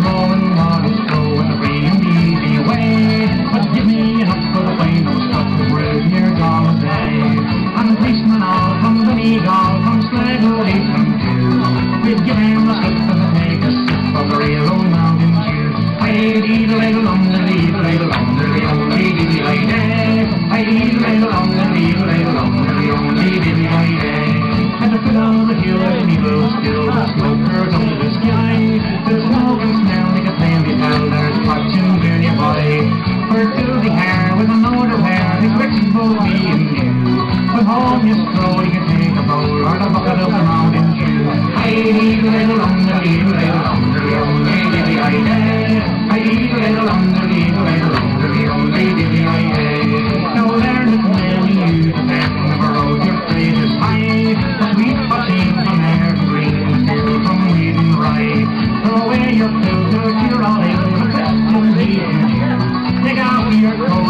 blowing, water's flowing, the free and easy way. But give me enough for the way, no stuff to brew near Galway Bay. And policemen all from the Donegal, from Sligo, Leitrim too. We've given the slip and take a sip of the real old mountain dew. Hey, away in here. But home you stroll, you can take a bowl or a bucket of the mountain dew. Hey, little, little, little, little, longer, little, lady, the I day. Hey, little, little, little, little, little, lady, the I. Now learn to you the best of the your fate is high. The sweet poaching from there, green and still from and rye. Throw away your filter, you're all in the best of the year. Take out your coat.